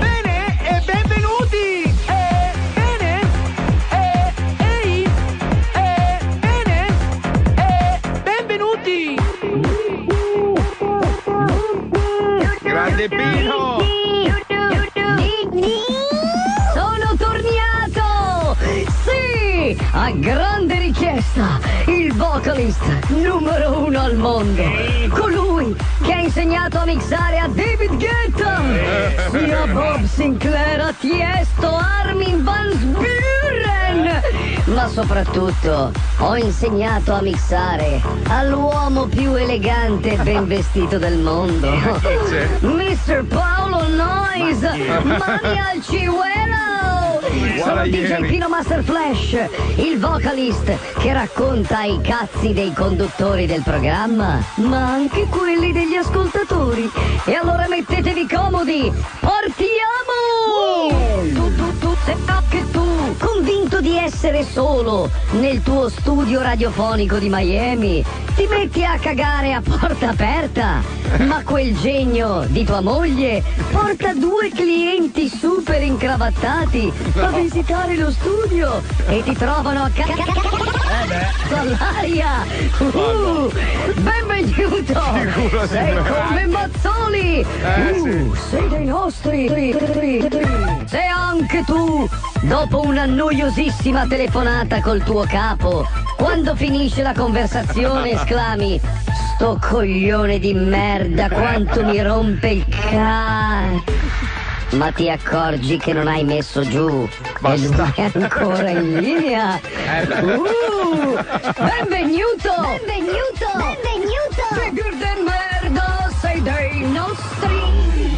Bene, e benvenuti! Bene! Eh! Eh, bene! Eh, benvenuti! Grande Pino! A grande richiesta! Il vocalist numero uno al mondo! Colui che ha insegnato a mixare a David Guetta! Sia Bob Sinclair a Tiesto, Armin Van Buren! Ma soprattutto ho insegnato a mixare all'uomo più elegante e ben vestito del mondo! Mr. Paolo Noyes! Mani al ciuelo! Sono DJ ieri. Pino Master Flash, il vocalist che racconta i cazzi dei conduttori del programma, ma anche quelli degli ascoltatori. E allora mettetevi comodi, partiamo! Tu, tu, tu, se essere solo nel tuo studio radiofonico di Miami, ti metti a cagare a porta aperta, ma quel genio di tua moglie porta due clienti super incravattati a visitare lo studio e ti trovano a cagare all'aria. Uh, benvenuto! Sei come Mazzoli! Uh, sei dei nostri! Se anche tu, dopo una noiosissima telefonata col tuo capo, quando finisce la conversazione esclami Sto coglione di merda quanto mi rompe il cazzo! Ma ti accorgi che non hai messo giù e lui è ancora in linea? Uh, benvenuto! Benvenuto! Benvenuto! Figur de merda, sei dei nostri!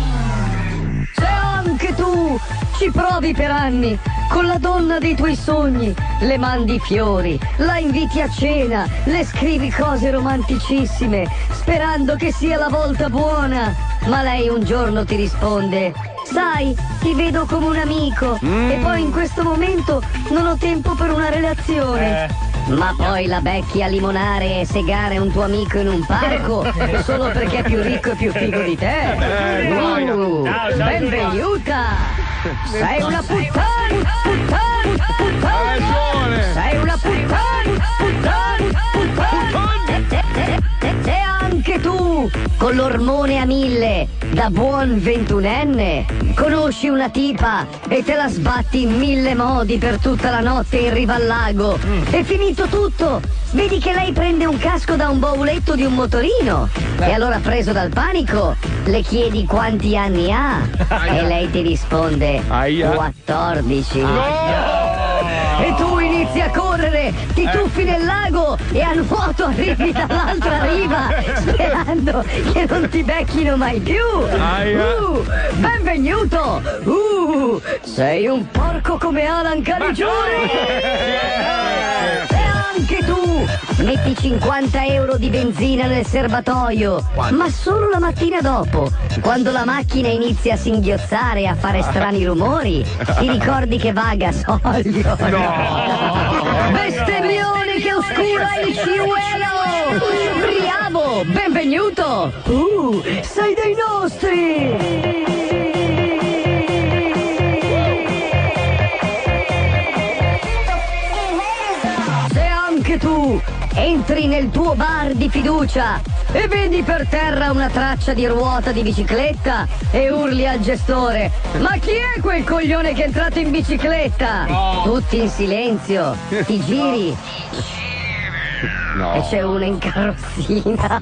Se anche tu ci provi per anni con la donna dei tuoi sogni, le mandi fiori, la inviti a cena, le scrivi cose romanticissime, sperando che sia la volta buona, ma lei un giorno ti risponde. Sai, ti vedo come un amico e poi in questo momento non ho tempo per una relazione. Ma poi la becchi a limonare e segare un tuo amico in un parco solo perché è più ricco e più figo di te. Uh, benvenuta! Sei una puttana! Puttana! Puttana! Sei una! Puttana! Tu, con l'ormone a mille, da buon ventunenne, conosci una tipa e te la sbatti in mille modi per tutta la notte in riva al lago. È finito tutto. Vedi che lei prende un casco da un bauletto di un motorino. E allora, preso dal panico, le chiedi quanti anni ha. E lei ti risponde: Aia. 14. E tu inizi a correre, ti tuffi nel lago e a nuoto arrivi dall'altra riva, sperando che non ti becchino mai più. Aia. Uh, benvenuto! Uh, sei un porco come Alan Caligiuri! E anche tu metti 50 euro di benzina nel serbatoio, ma solo la mattina dopo, quando la macchina inizia a singhiozzare e a fare strani rumori, ti ricordi che vaga soglio. Bestemmione che oscura il ciuelo! Benvenuto! Uh, sei dei nostri! Se anche tu entri nel tuo bar di fiducia e vedi per terra una traccia di ruota di bicicletta e urli al gestore Ma chi è quel coglione che è entrato in bicicletta? Tutti in silenzio, ti giri e c'è uno in carrozzina.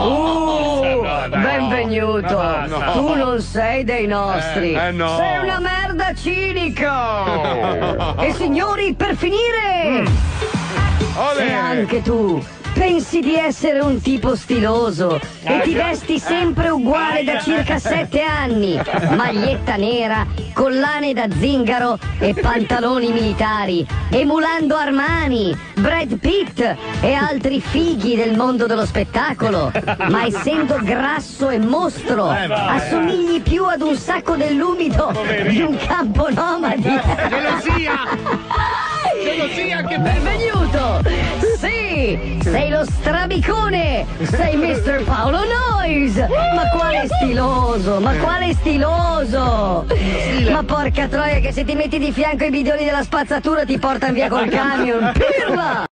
Uh, benvenuto. Tu non sei dei nostri. Eh, eh, no. Sei una merda cinica. e signori, per finire, se anche tu pensi di essere un tipo stiloso e ti vesti sempre uguale da circa sette anni, maglietta nera, collane da zingaro e pantaloni militari, emulando Armani, Brad Pitt e altri fighi del mondo dello spettacolo, ma essendo grasso e mostro, assomigli più ad un sacco dell'umido di un campo nomadi. Gelosia! anche te. Benvenuto! Sei lo strabicone! Sei Mr. Paolo Noyes! Ma quale stiloso! Ma quale stiloso! Ma porca troia che se ti metti di fianco i bidoni della spazzatura ti portano via col camion! Pirla!